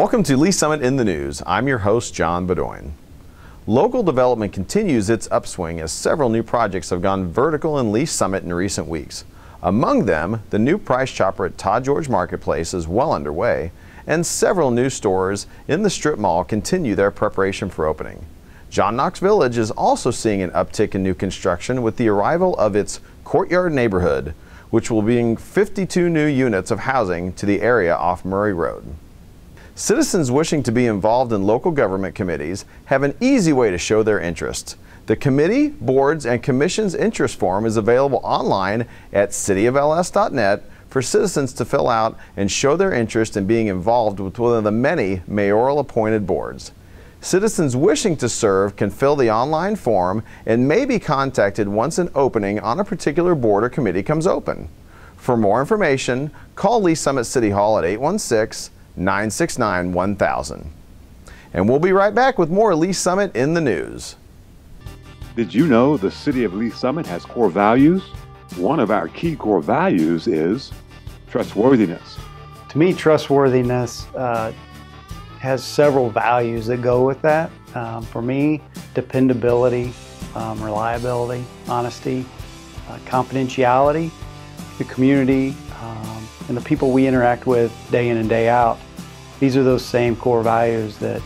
Welcome to Lee's Summit in the News. I'm your host, John Bedoin. Local development continues its upswing as several new projects have gone vertical in Lee's Summit in recent weeks. Among them, the new price chopper at Todd George Marketplace is well underway, and several new stores in the strip mall continue their preparation for opening. John Knox Village is also seeing an uptick in new construction with the arrival of its Courtyard neighborhood, which will bring 52 new units of housing to the area off Murray Road. Citizens wishing to be involved in local government committees have an easy way to show their interest. The committee, boards, and commissions interest form is available online at cityofls.net for citizens to fill out and show their interest in being involved with one of the many mayoral appointed boards. Citizens wishing to serve can fill the online form and may be contacted once an opening on a particular board or committee comes open. For more information, call Lee Summit City Hall at 816 969 1000. And we'll be right back with more Lee's Summit in the news. Did you know the City of Lee's Summit has core values? One of our key core values is trustworthiness. To me, trustworthiness uh, has several values that go with that. Um, for me, dependability, um, reliability, honesty, uh, confidentiality, the community, and the people we interact with day in and day out these are those same core values that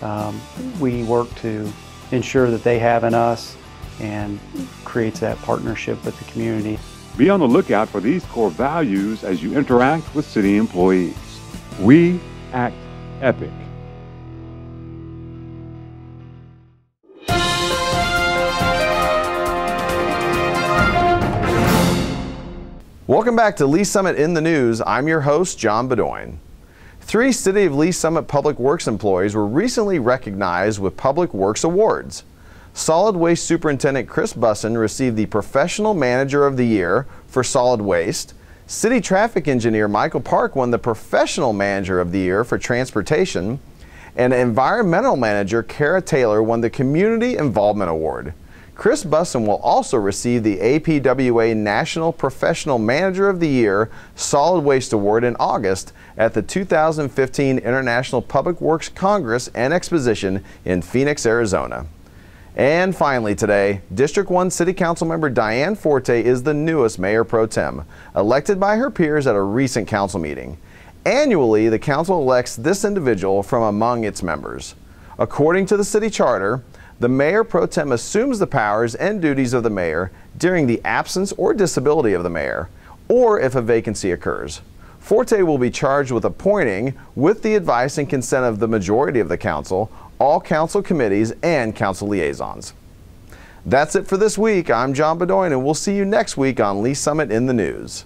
um, we work to ensure that they have in us and creates that partnership with the community. Be on the lookout for these core values as you interact with city employees. We act epic. Welcome back to Lee Summit in the News. I'm your host, John Bedoin. Three City of Lee Summit Public Works employees were recently recognized with Public Works Awards. Solid Waste Superintendent Chris Busson received the Professional Manager of the Year for Solid Waste. City Traffic Engineer Michael Park won the Professional Manager of the Year for Transportation. And Environmental Manager Kara Taylor won the Community Involvement Award. Chris Busson will also receive the APWA National Professional Manager of the Year Solid Waste Award in August at the 2015 International Public Works Congress and Exposition in Phoenix, Arizona. And finally today, District 1 City Council member Diane Forte is the newest Mayor Pro Tem, elected by her peers at a recent council meeting. Annually, the council elects this individual from among its members. According to the city charter, the mayor pro tem assumes the powers and duties of the mayor during the absence or disability of the mayor, or if a vacancy occurs. Forte will be charged with appointing, with the advice and consent of the majority of the council, all council committees and council liaisons. That's it for this week. I'm John Bedoin, and we'll see you next week on Lee Summit in the News.